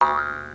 you